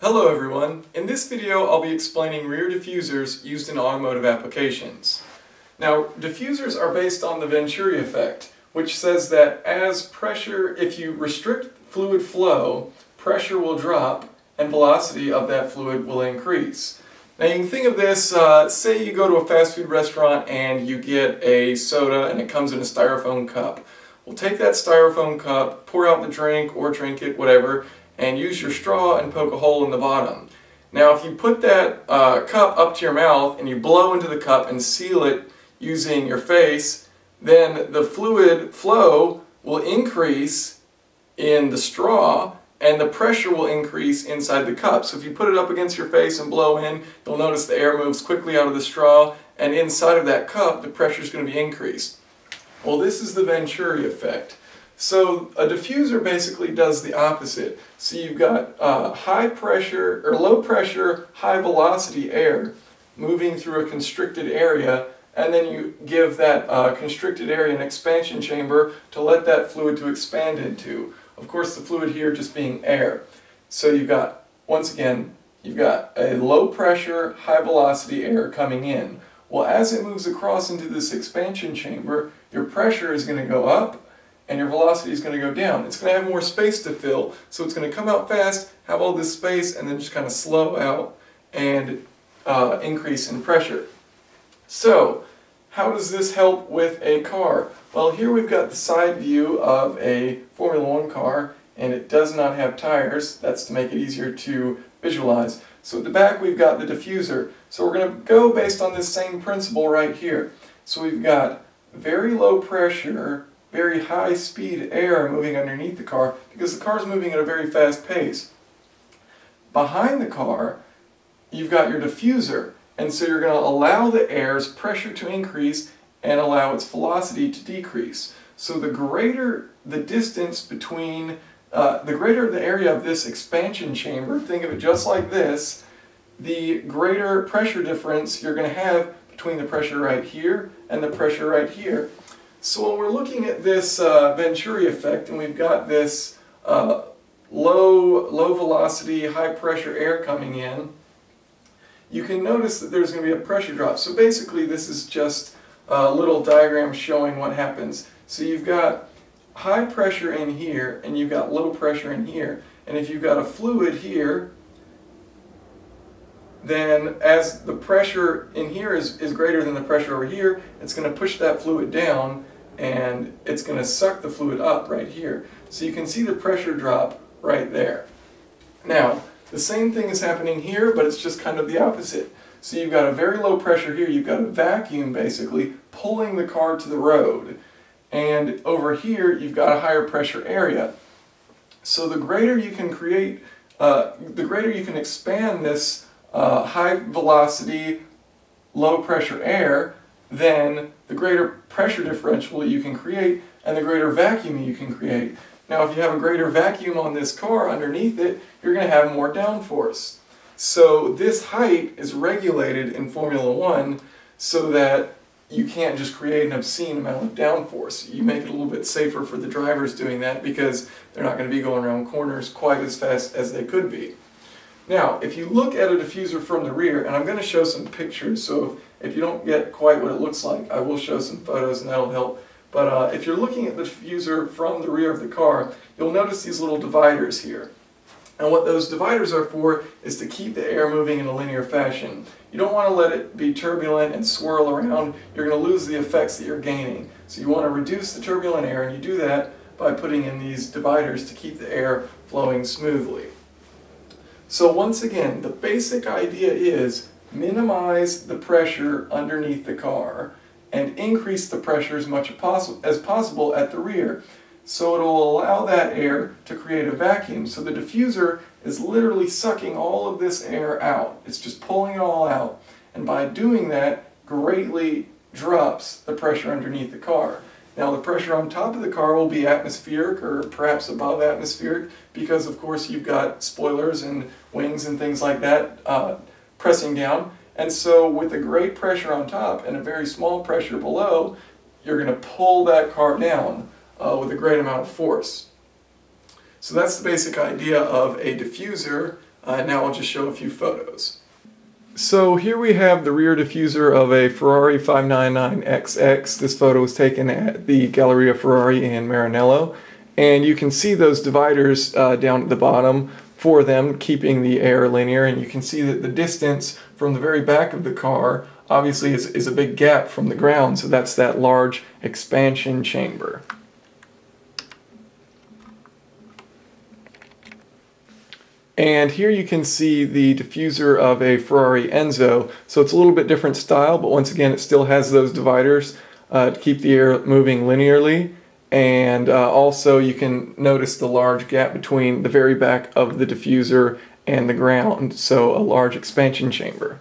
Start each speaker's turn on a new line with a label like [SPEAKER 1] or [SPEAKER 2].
[SPEAKER 1] Hello everyone. In this video I'll be explaining rear diffusers used in automotive applications. Now diffusers are based on the Venturi effect which says that as pressure, if you restrict fluid flow, pressure will drop and velocity of that fluid will increase. Now you can think of this, uh, say you go to a fast food restaurant and you get a soda and it comes in a styrofoam cup. Well take that styrofoam cup, pour out the drink or drink it, whatever, and use your straw and poke a hole in the bottom. Now if you put that uh, cup up to your mouth and you blow into the cup and seal it using your face, then the fluid flow will increase in the straw and the pressure will increase inside the cup. So if you put it up against your face and blow in, you'll notice the air moves quickly out of the straw and inside of that cup the pressure is going to be increased. Well this is the Venturi effect. So a diffuser basically does the opposite. So you've got uh, high pressure or low pressure, high velocity air moving through a constricted area and then you give that uh, constricted area an expansion chamber to let that fluid to expand into. Of course the fluid here just being air. So you've got, once again, you've got a low pressure, high velocity air coming in. Well as it moves across into this expansion chamber, your pressure is going to go up and your velocity is going to go down. It's going to have more space to fill, so it's going to come out fast, have all this space, and then just kind of slow out and uh, increase in pressure. So, how does this help with a car? Well, here we've got the side view of a Formula One car, and it does not have tires. That's to make it easier to visualize. So at the back we've got the diffuser. So we're going to go based on this same principle right here. So we've got very low pressure very high speed air moving underneath the car because the car is moving at a very fast pace. Behind the car, you've got your diffuser, and so you're going to allow the air's pressure to increase and allow its velocity to decrease. So the greater the distance between, uh, the greater the area of this expansion chamber, think of it just like this, the greater pressure difference you're going to have between the pressure right here and the pressure right here. So when we're looking at this uh, Venturi effect and we've got this uh, low, low velocity, high pressure air coming in, you can notice that there's going to be a pressure drop. So basically this is just a little diagram showing what happens. So you've got high pressure in here and you've got low pressure in here. And if you've got a fluid here then as the pressure in here is, is greater than the pressure over here, it's going to push that fluid down and it's going to suck the fluid up right here. So you can see the pressure drop right there. Now, the same thing is happening here, but it's just kind of the opposite. So you've got a very low pressure here, you've got a vacuum basically pulling the car to the road. And over here, you've got a higher pressure area. So the greater you can create, uh, the greater you can expand this uh, high velocity, low pressure air, then the greater pressure differential you can create and the greater vacuum you can create. Now if you have a greater vacuum on this car underneath it, you're going to have more downforce. So this height is regulated in Formula One so that you can't just create an obscene amount of downforce. You make it a little bit safer for the drivers doing that because they're not going to be going around corners quite as fast as they could be. Now, if you look at a diffuser from the rear, and I'm going to show some pictures, so if, if you don't get quite what it looks like, I will show some photos and that'll help. But uh, if you're looking at the diffuser from the rear of the car, you'll notice these little dividers here. And what those dividers are for is to keep the air moving in a linear fashion. You don't want to let it be turbulent and swirl around. You're going to lose the effects that you're gaining. So you want to reduce the turbulent air, and you do that by putting in these dividers to keep the air flowing smoothly. So once again, the basic idea is minimize the pressure underneath the car and increase the pressure as much as possible at the rear. So it will allow that air to create a vacuum. So the diffuser is literally sucking all of this air out. It's just pulling it all out. And by doing that, greatly drops the pressure underneath the car. Now the pressure on top of the car will be atmospheric or perhaps above atmospheric because of course you've got spoilers and wings and things like that uh, pressing down. And so with a great pressure on top and a very small pressure below, you're going to pull that car down uh, with a great amount of force. So that's the basic idea of a diffuser Uh, now I'll just show a few photos. So here we have the rear diffuser of a Ferrari 599XX. This photo was taken at the Galleria Ferrari in Maranello. And you can see those dividers uh, down at the bottom for them, keeping the air linear. And you can see that the distance from the very back of the car obviously is, is a big gap from the ground. So that's that large expansion chamber. And here you can see the diffuser of a Ferrari Enzo. So it's a little bit different style, but once again, it still has those dividers uh, to keep the air moving linearly. And uh, also you can notice the large gap between the very back of the diffuser and the ground, so a large expansion chamber.